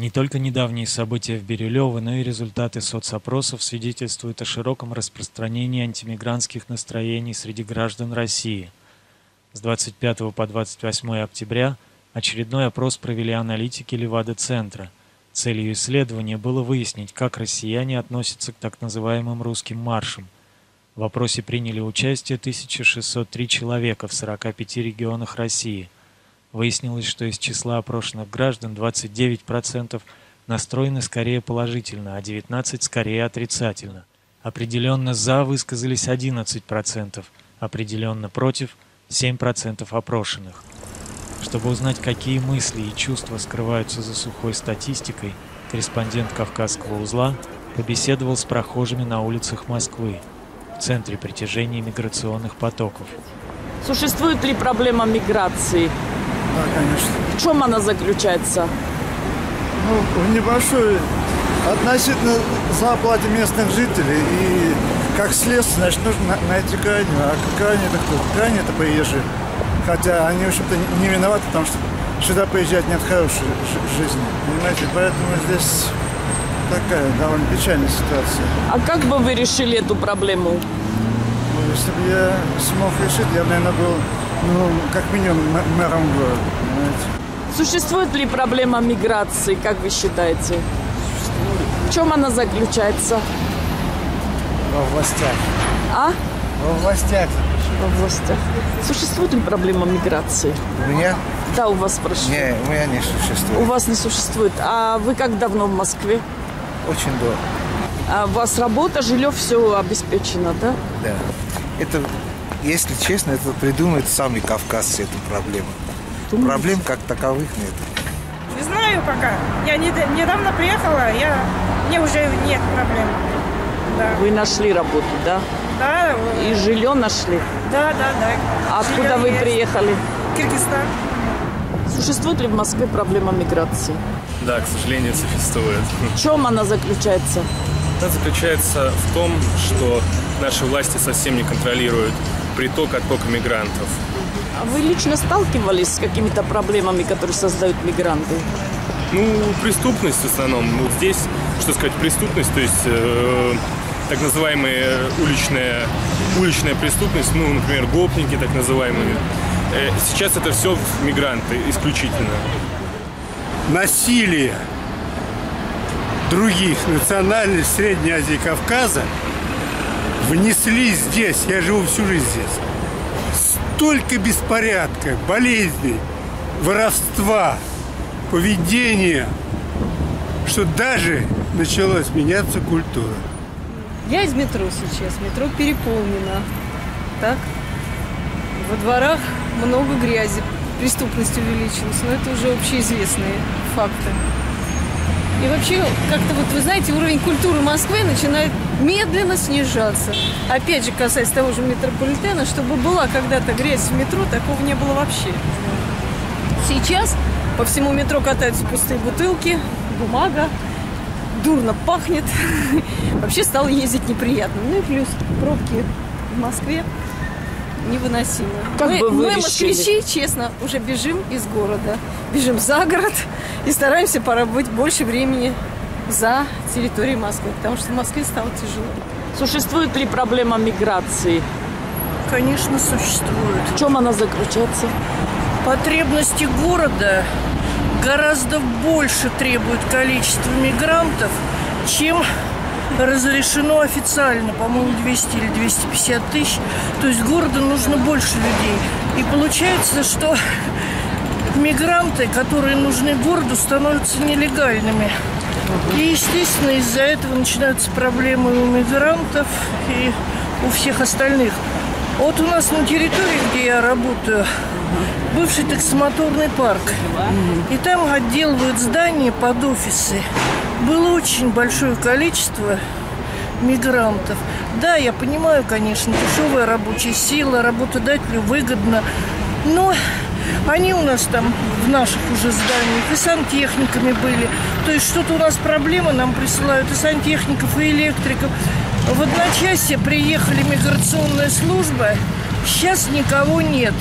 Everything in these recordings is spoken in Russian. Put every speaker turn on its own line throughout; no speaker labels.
Не только недавние события в Бирюлево, но и результаты соцопросов свидетельствуют о широком распространении антимигрантских настроений среди граждан России. С 25 по 28 октября очередной опрос провели аналитики Левада-центра. Целью исследования было выяснить, как россияне относятся к так называемым русским маршам. В опросе приняли участие 1603 человека в 45 регионах России – Выяснилось, что из числа опрошенных граждан 29% настроены скорее положительно, а 19% скорее отрицательно. Определенно «за» высказались 11%, определенно «против» 7% опрошенных. Чтобы узнать, какие мысли и чувства скрываются за сухой статистикой, корреспондент Кавказского узла побеседовал с прохожими на улицах Москвы, в центре притяжения миграционных потоков.
Существует ли проблема миграции?
Да, конечно.
В чем она заключается?
Ну, в небольшой относительно зарплате местных жителей и как следствие, значит, нужно найти крайнюю. А крайний это кто? Крайний это приезжие. Хотя они, в общем-то, не виноваты, потому что сюда приезжать нет хорошей жизни. Понимаете? Поэтому здесь такая довольно печальная ситуация.
А как бы вы решили эту проблему?
Ну, если бы я смог решить, я, наверное, был ну, как минимум, мэром города, понимаете.
Существует ли проблема миграции, как вы считаете?
Существует.
В чем она заключается?
Во властях.
А?
Во властях.
Во властях. Существует ли проблема миграции?
У меня?
Да, у вас прошу.
Не, у меня не существует.
У вас не существует. А вы как давно в Москве?
Очень долго.
А у вас работа, жилье, все обеспечено, да?
Да. Это если честно, это придумают сами кавказцы эту проблему. Думаете? Проблем как таковых нет.
Не знаю пока. Я не, недавно приехала, я, мне уже нет проблем.
Да. Вы нашли работу, да?
Да.
И жилье нашли?
Да, да, да.
А откуда вы есть. приехали?
Киргизстан.
Существует ли в Москве проблема миграции?
Да, к сожалению, существует.
В чем она заключается?
Она заключается в том, что наши власти совсем не контролируют приток, отток мигрантов.
А вы лично сталкивались с какими-то проблемами, которые создают мигранты?
Ну, преступность в основном. Вот здесь, что сказать, преступность, то есть э, так называемая уличная, уличная преступность, ну, например, гопники так называемые. Э, сейчас это все мигранты исключительно.
Насилие других национальностей Средней Азии и Кавказа внесли здесь, я живу всю жизнь здесь, столько беспорядка, болезней, воровства, поведения, что даже началась меняться культура.
Я из метро сейчас, метро переполнено. Так? Во дворах много грязи, преступность увеличилась, но это уже общеизвестные факты. И вообще, как-то вот, вы знаете, уровень культуры Москвы начинает медленно снижаться. Опять же, касаясь того же метрополитена, чтобы была когда-то грязь в метро, такого не было вообще. Сейчас по всему метро катаются пустые бутылки, бумага, дурно пахнет. Вообще стало ездить неприятно. Ну и плюс пробки в Москве невыносимо.
Как
мы,
бы вы
мы
решили?
москвичи, честно, уже бежим из города. Бежим за город и стараемся поработать больше времени за территорией Москвы, потому что в Москве стало тяжело.
Существует ли проблема миграции?
Конечно, существует.
В чем она заключается?
Потребности города гораздо больше требуют количества мигрантов, чем разрешено официально, по-моему, 200 или 250 тысяч. То есть городу нужно больше людей. И получается, что мигранты, которые нужны городу, становятся нелегальными. И, естественно, из-за этого начинаются проблемы у мигрантов и у всех остальных. Вот у нас на территории, где я работаю, бывший таксомоторный парк. И там отделывают здания под офисы. Было очень большое количество мигрантов. Да, я понимаю, конечно, дешевая рабочая сила, работодателю выгодно. Но они у нас там в наших уже зданиях и сантехниками были. То есть что-то у нас проблемы нам присылают и сантехников, и электриков. В одночасье приехали миграционная служба, сейчас никого нет.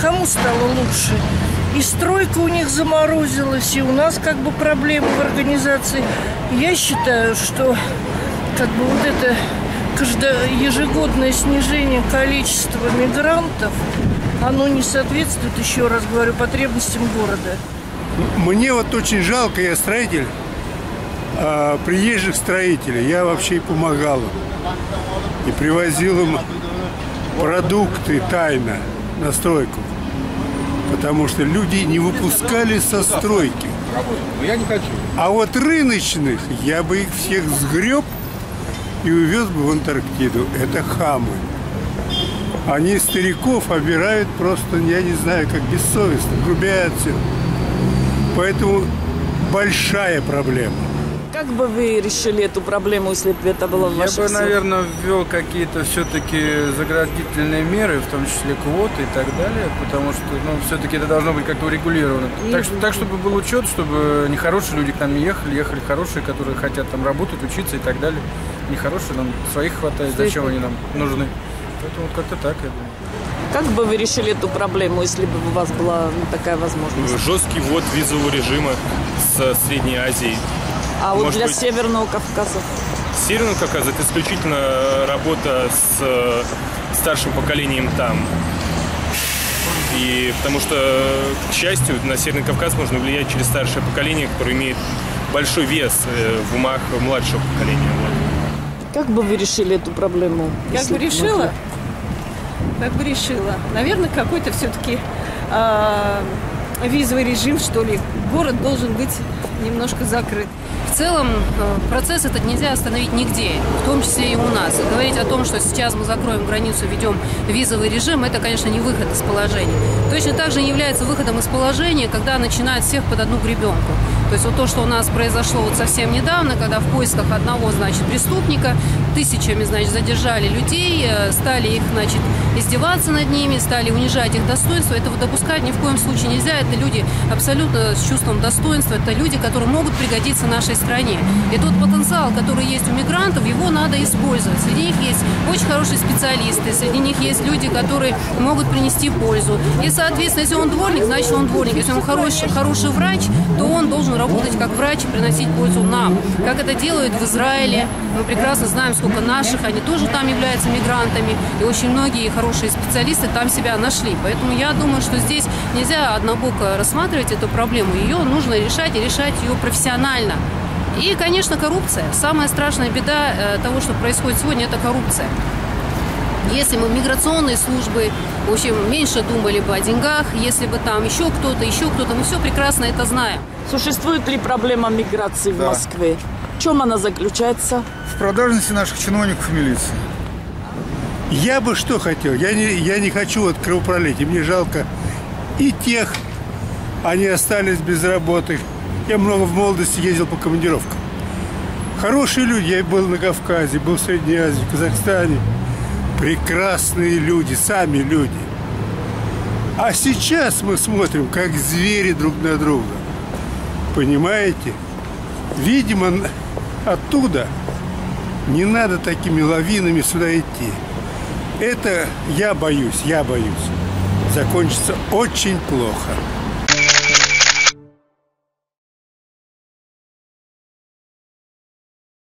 Кому стало лучше? И стройка у них заморозилась, и у нас как бы проблемы в организации. Я считаю, что как бы вот это ежегодное снижение количества мигрантов, оно не соответствует, еще раз говорю, потребностям города.
Мне вот очень жалко, я строитель, а, приезжих строителей. Я вообще и помогал им. И привозил им продукты тайно на стройку. Потому что люди не выпускали со стройки.
Я не хочу.
А вот рыночных я бы их всех сгреб и увез бы в Антарктиду. Это хамы. Они стариков обирают просто, я не знаю, как бессовестно, грубят все. Поэтому большая проблема.
Как бы вы решили эту проблему, если бы это было в
Я бы, наверное, ввел какие-то все-таки заградительные меры, в том числе квоты и так далее, потому что, ну, все-таки это должно быть как-то урегулировано. Так, так, чтобы был учет, чтобы нехорошие люди к нам не ехали, ехали хорошие, которые хотят там работать, учиться и так далее. Нехорошие нам своих хватает, зачем они нам нужны. Поэтому вот как-то так, я думаю.
Как бы вы решили эту проблему, если бы у вас была ну, такая возможность?
Жесткий ввод визового режима с Средней Азии.
А вот
Может
для
быть-
Северного Кавказа?
Северный Кавказ это исключительно работа с э, старшим поколением там. И потому что, к счастью, на Северный Кавказ можно влиять через старшее поколение, которое имеет большой вес э, в умах младшего поколения.
Как бы вы решили эту проблему?
Как бы решила? Как бы решила? Наверное, какой-то все-таки визовый режим, что ли. Город должен быть немножко закрыт.
В целом э, процесс этот нельзя остановить нигде, в том числе и у нас. И говорить о том, что сейчас мы закроем границу, введем визовый режим, это, конечно, не выход из положения. Точно так же является выходом из положения, когда начинают всех под одну гребенку. То есть вот то, что у нас произошло вот совсем недавно, когда в поисках одного, значит, преступника тысячами, значит, задержали людей, э, стали их, значит, издеваться над ними, стали унижать их достоинство. Этого допускать ни в коем случае нельзя. Это люди абсолютно с чувством достоинства. Это люди, которые могут пригодиться нашей стране. И тот потенциал, который есть у мигрантов, его надо использовать. Среди них есть очень хорошие специалисты, среди них есть люди, которые могут принести пользу. И, соответственно, если он дворник, значит он дворник. Если он хороший, хороший врач, то он должен работать как врач и приносить пользу нам. Как это делают в Израиле. Мы прекрасно знаем, сколько наших, они тоже там являются мигрантами. И очень многие хорошие специалисты там себя нашли. Поэтому я думаю, что здесь нельзя однобоко рассматривать эту проблему. Ее нужно решать и решать ее профессионально. И, конечно, коррупция. Самая страшная беда э, того, что происходит сегодня, это коррупция. Если мы миграционные службы, в общем, меньше думали бы о деньгах, если бы там еще кто-то, еще кто-то, мы все прекрасно это знаем.
Существует ли проблема миграции в
Да.
Москве? В чем она заключается?
В продажности наших чиновников милиции.
Я бы что хотел? Я не, я не хочу вот кровопролития. Мне жалко и тех, они остались без работы. Я много в молодости ездил по командировкам. Хорошие люди. Я был на Кавказе, был в Средней Азии, в Казахстане. Прекрасные люди, сами люди. А сейчас мы смотрим, как звери друг на друга. Понимаете? Видимо, оттуда не надо такими лавинами сюда идти. Это я боюсь, я боюсь. Закончится очень плохо.